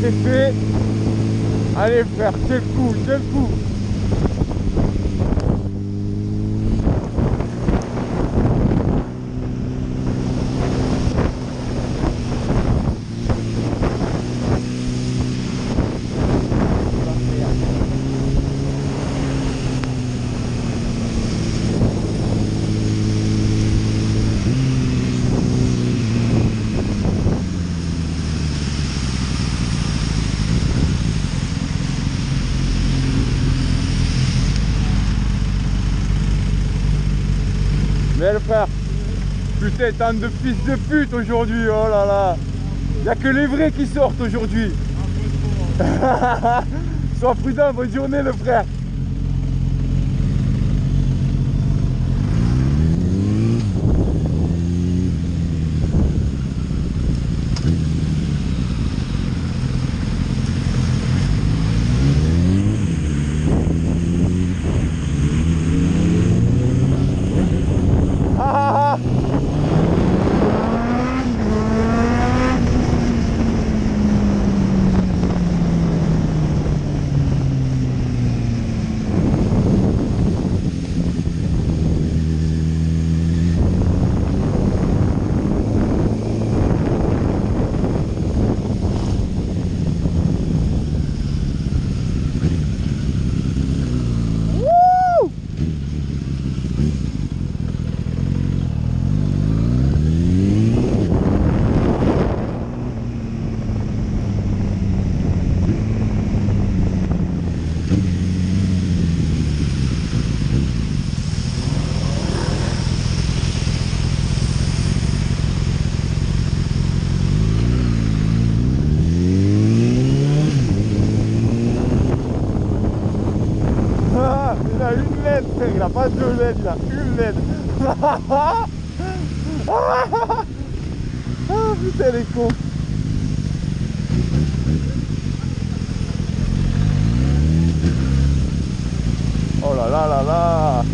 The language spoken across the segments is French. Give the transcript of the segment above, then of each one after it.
C'est fait. Allez frère, c'est le coup, c'est le coup. Mais le frère, putain, tant de fils de pute aujourd'hui, oh là là. Y a que les vrais qui sortent aujourd'hui. Sois prudent, bonne journée le frère. Ah, ah, ah. Wouh Ah, il a une LED, frère, il a pas deux LED, il a une ah putain les cons. Oh là là là là.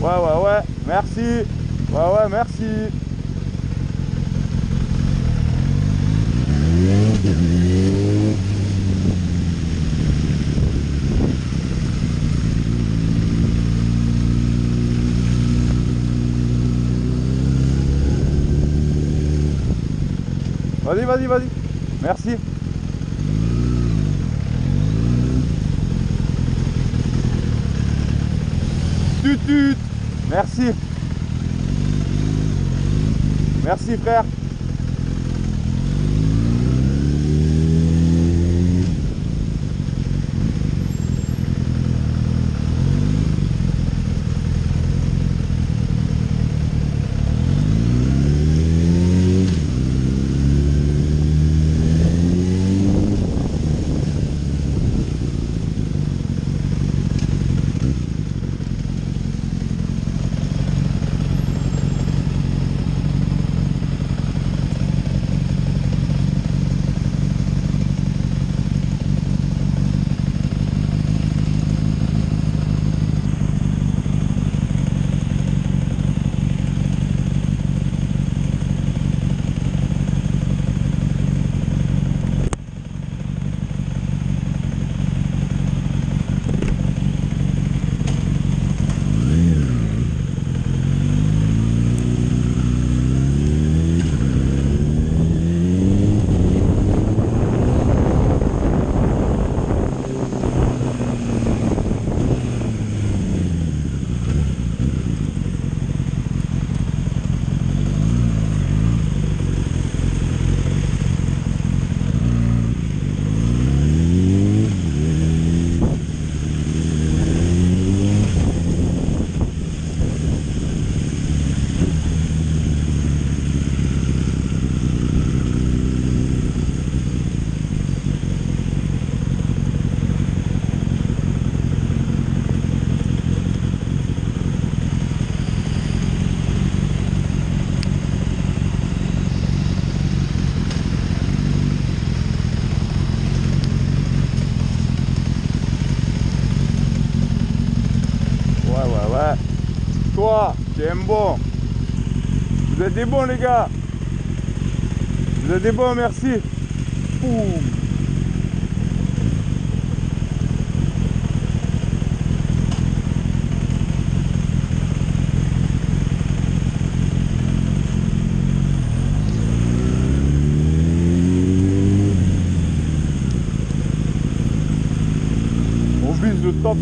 Ouais ouais ouais, merci. Ouais ouais, merci. Vas-y, vas-y, vas-y. Merci. Tut tut. Merci. Merci frère. Ouais. Toi, tu un bon. Vous êtes des bons, les gars. Vous êtes des bons, merci.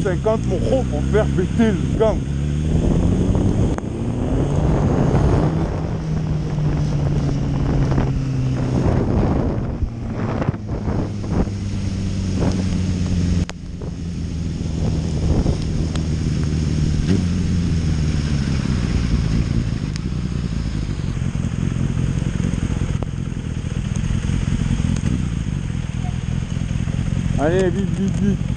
50 mon gros pour faire péter le gang. Allez, vite, vite, vite.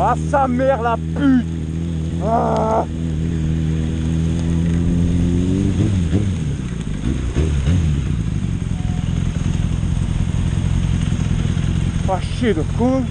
Ah sa mère la pute. Ah. Pas chier de con